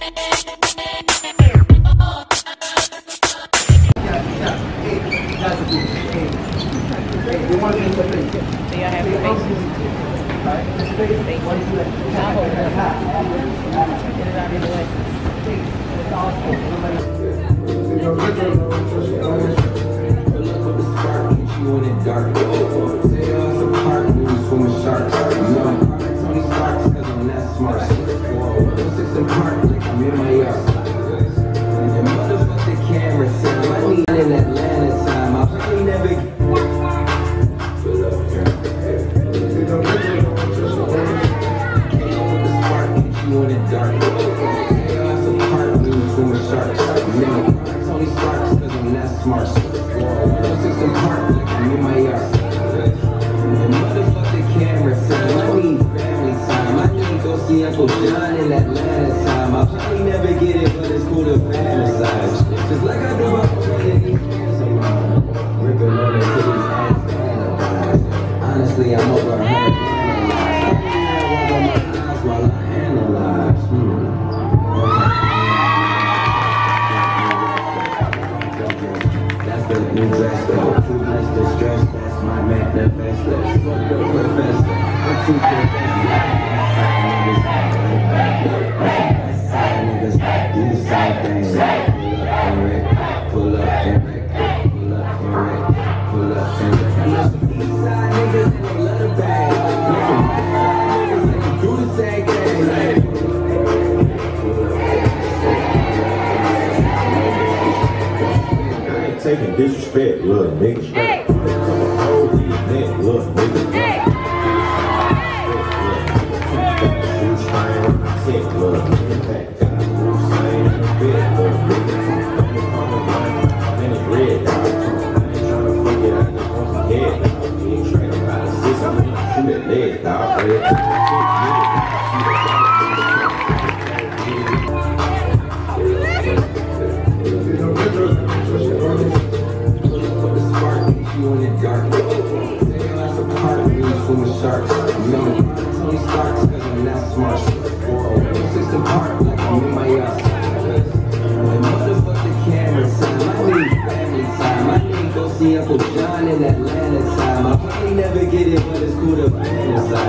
Thank you. for done in that last time. I probably never get it, but it's cool to fantasize. Just like I do my own Ripping on the ass Honestly, I'm over her. While I analyze, hmm. That's the new dress code. Too much distress, that's my manifesto. Fuck the professor, I'm too confessed taking disrespect, little nigga. Straight. Hold these neck, little nigga. That. System I'm uh, in my yard. And motherfuck the camera time. I need family. I need to go see Uncle John in Atlanta time. I probably never get it, but it's cool to fantasize.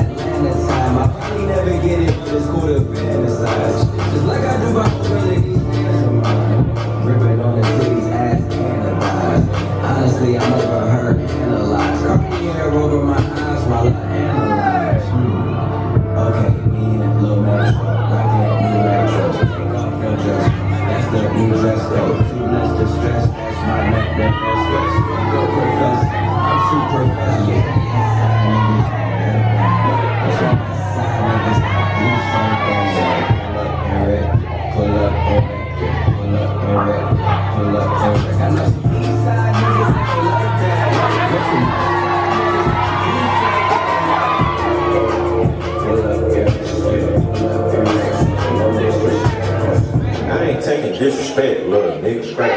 In Atlanta time. I probably never get it, but it's cool to disrespect, little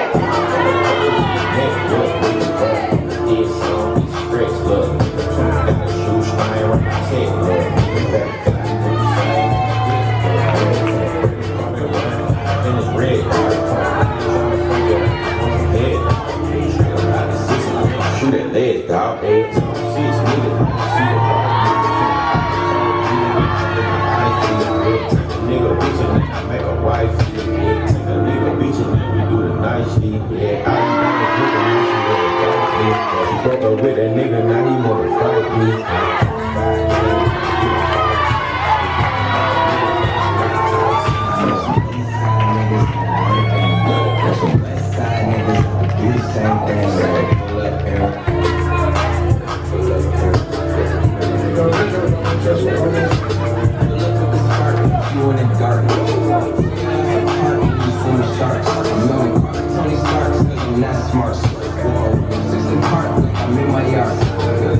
you in the dark. Heart beats from the sharks. I'm on the car, Tony Stark, I'm not smart. System I'm in my yard. The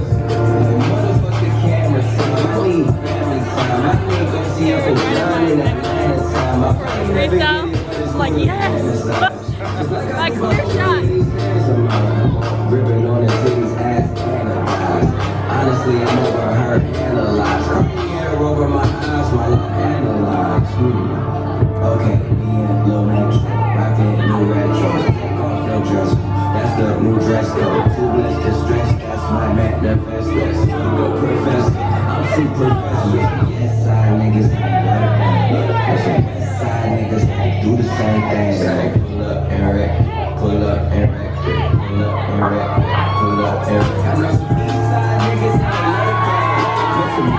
motherfucking camera time. I need family time. I need to see in Atlanta time. I probably never get it, but it's Like, yes. Like, clear shot. Gripping on his titties, ass analyzed. Honestly, I'm over her analyzed. Curly hair over my eyes I professor. I'm. Yes, side niggas. Do the same thing. Pull up and wreck. Pull up and wreck. Pull up and wreck. Pull up and wreck. Niggas. I that. But some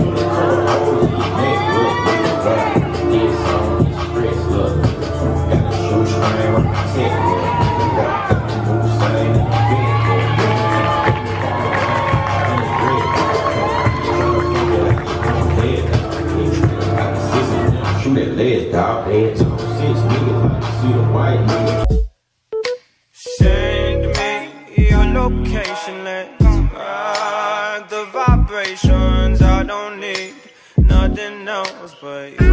west side They talk six niggas like to see the white niggas. Send me your location, let's ride the vibrations. I don't need nothing else but you.